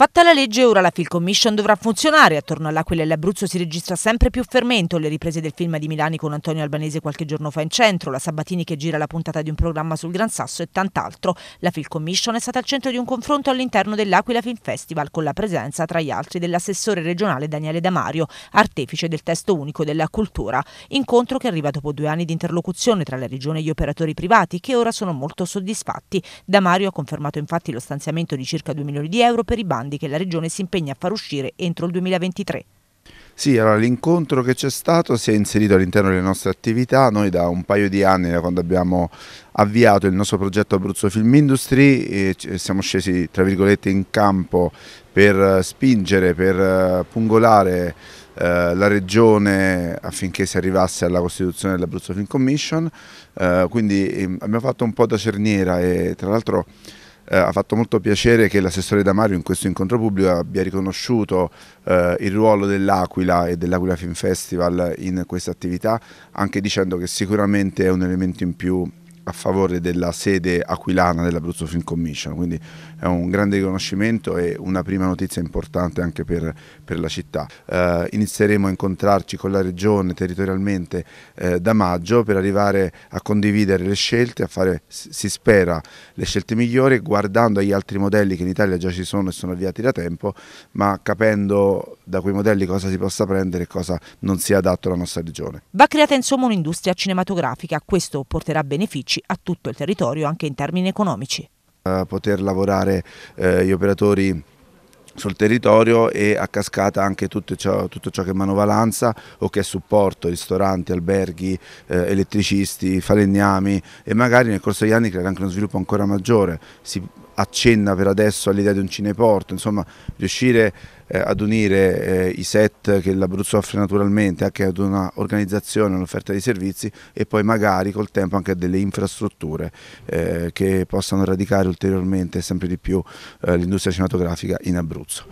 Fatta la legge, ora la Film Commission dovrà funzionare. Attorno all'Aquila e all'Abruzzo si registra sempre più fermento. Le riprese del film di Milani con Antonio Albanese qualche giorno fa in centro, la Sabatini che gira la puntata di un programma sul Gran Sasso e tant'altro. La Film Commission è stata al centro di un confronto all'interno dell'Aquila Film Festival con la presenza, tra gli altri, dell'assessore regionale Daniele Damario, artefice del testo unico della cultura. Incontro che arriva dopo due anni di interlocuzione tra la regione e gli operatori privati che ora sono molto soddisfatti. Damario ha confermato infatti lo stanziamento di circa 2 milioni di euro per i bandi bandi che la Regione si impegna a far uscire entro il 2023. Sì, allora l'incontro che c'è stato si è inserito all'interno delle nostre attività, noi da un paio di anni, da quando abbiamo avviato il nostro progetto Abruzzo Film Industry, siamo scesi tra virgolette in campo per spingere, per pungolare eh, la regione affinché si arrivasse alla costituzione dell'Abruzzo Film Commission, eh, quindi eh, abbiamo fatto un po' da cerniera e tra l'altro eh, ha fatto molto piacere che l'assessore Damario in questo incontro pubblico abbia riconosciuto eh, il ruolo dell'Aquila e dell'Aquila Film Festival in questa attività, anche dicendo che sicuramente è un elemento in più a favore della sede aquilana dell'Abruzzo Film Commission, quindi è un grande riconoscimento e una prima notizia importante anche per, per la città. Eh, inizieremo a incontrarci con la Regione territorialmente eh, da maggio per arrivare a condividere le scelte, a fare, si spera, le scelte migliori guardando agli altri modelli che in Italia già ci sono e sono avviati da tempo, ma capendo da quei modelli cosa si possa prendere e cosa non sia adatto alla nostra regione. Va creata insomma un'industria cinematografica, questo porterà benefici benefici a tutto il territorio anche in termini economici. Uh, poter lavorare uh, gli operatori sul territorio e a cascata anche tutto ciò, tutto ciò, che è manovalanza o che è supporto, ristoranti, alberghi, eh, elettricisti, falegnami e magari nel corso degli anni creare anche uno sviluppo ancora maggiore. Si accenna per adesso all'idea di un cineporto, insomma riuscire eh, ad unire eh, i set che l'Abruzzo offre naturalmente anche ad un'organizzazione, un'offerta di servizi e poi magari col tempo anche a delle infrastrutture eh, che possano radicare ulteriormente sempre di più eh, l'industria cinematografica in Abruzzo.